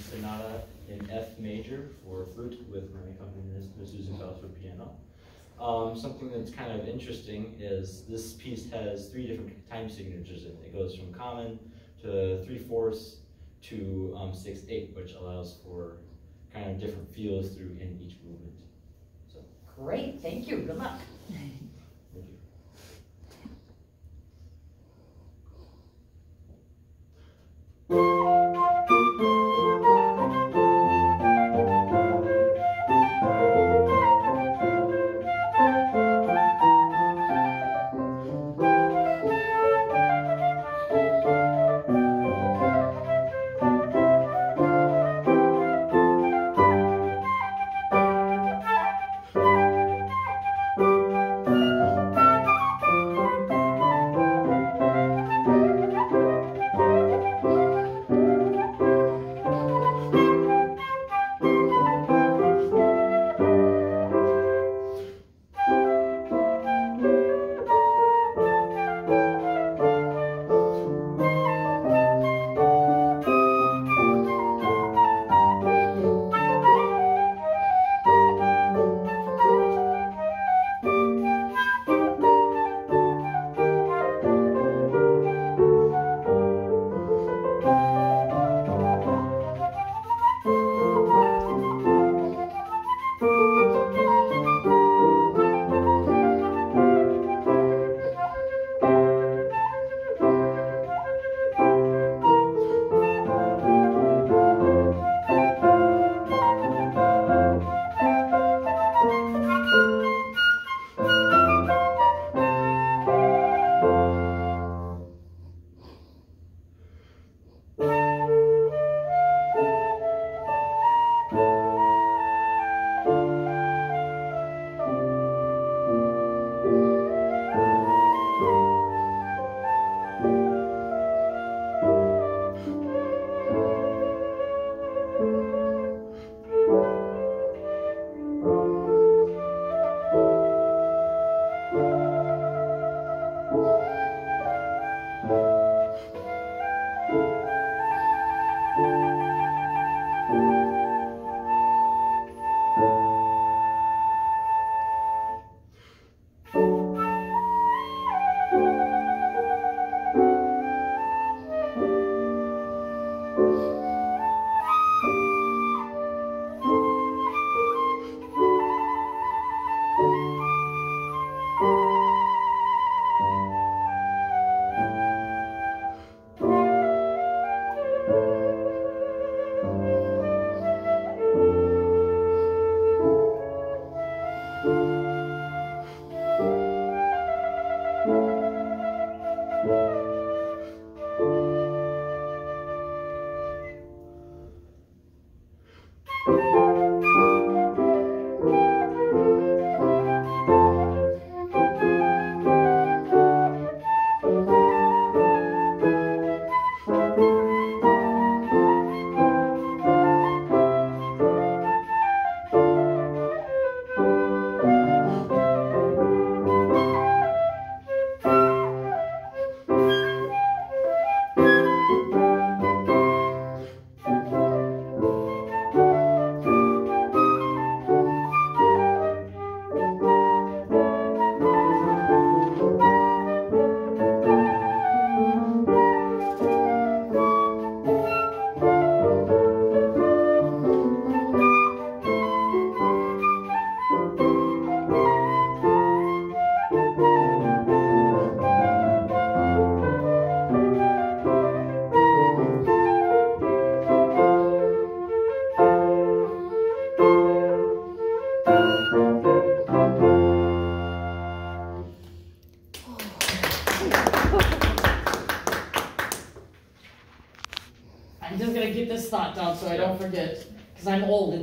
Sonata in F major for flute with my accompanist, Susan Faust for piano. Um, something that's kind of interesting is this piece has three different time signatures in it. It goes from common to three fourths to um, six eight, which allows for kind of different feels through in each movement. So. Great, thank you. Good luck.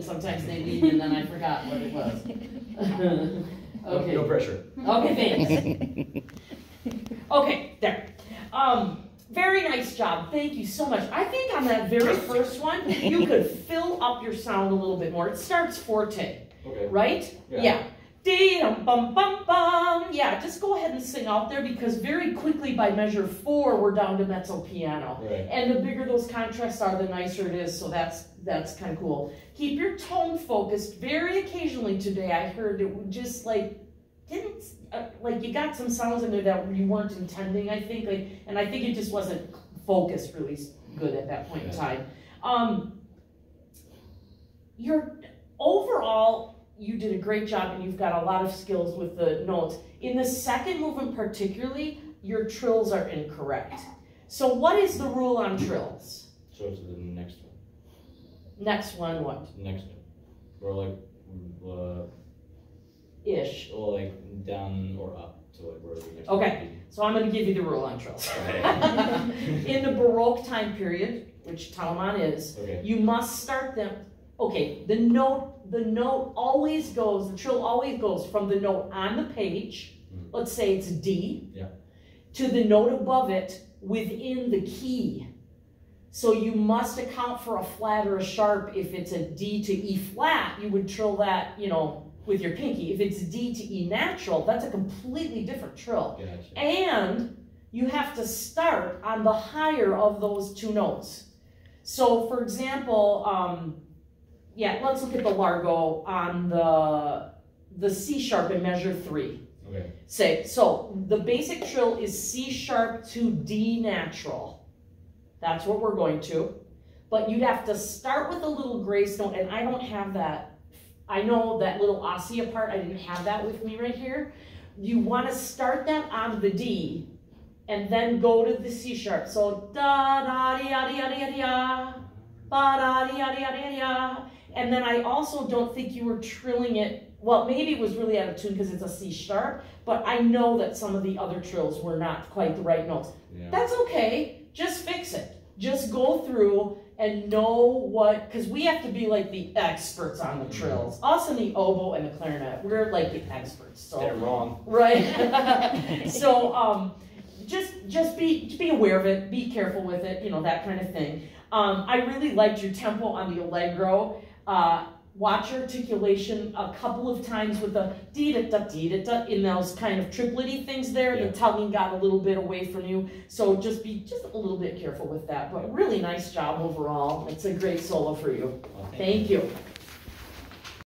sometimes they leave and then I forgot what it was. okay. No pressure. Okay, thanks. okay, there. Um, very nice job. Thank you so much. I think on that very first one, you could fill up your sound a little bit more. It starts forte, okay. right? Yeah. yeah. Dum bum bum bum. Yeah, just go ahead and sing out there because very quickly by measure four we're down to mezzo piano. Right. And the bigger those contrasts are, the nicer it is. So that's that's kind of cool. Keep your tone focused. Very occasionally today, I heard it just like didn't uh, like you got some sounds in there that you weren't intending. I think like, and I think it just wasn't focused really good at that point in time. Um, your overall, you did a great job, and you've got a lot of skills with the notes. In the second movement, particularly, your trills are incorrect. So, what is the rule on trills? So it's the next one, Next one, what next one, or like, uh, ish? or like down or up to like where the next. Okay. So, I'm going to give you the rule on trills. In the Baroque time period, which Telemann is. Okay. You must start them. Okay, the note, the note always goes, the trill always goes from the note on the page, Mhm. let's say it's D, Yeah. to the note above it within the key. So you must account for a flat or a sharp. If it's a D to E flat, you would trill that, you know, with your pinky. If it's D to E natural, that's a completely different trill. Gotcha. And you have to start on the higher of those two notes. So, for example, um, yeah, let's look at the Largo on the the C sharp in measure three. Okay. Say so. The basic trill is C sharp to D natural. That's what we're going to. But you'd have to start with a little grace note, and I don't have that. I know that little ossia part. I didn't have that with me right here. You want to start that on the D, and then go to the C sharp. So da da di da di da di da, ba da di da di da di da. And then I also don't think you were trilling it. Well, maybe it was really out of tune because it's a C sharp, but I know that some of the other trills were not quite the right notes. Yeah. That's okay. Just fix it. Just go through and know what, because we have to be like the experts on the trills. Us and the oboe and the clarinet, we're like the experts. So Get it wrong. Right. so um, just just be just be aware of it. Be careful with it. You know that kind of thing. Um, I really liked your tempo on the allegro. Uh, watch your articulation a couple of times with the dee da da dee da da in those kind of triplety things there. Yeah. The tonguing got a little bit away from you, so just be just a little bit careful with that. But really nice job overall. It's a great solo for you. Well, Thank you.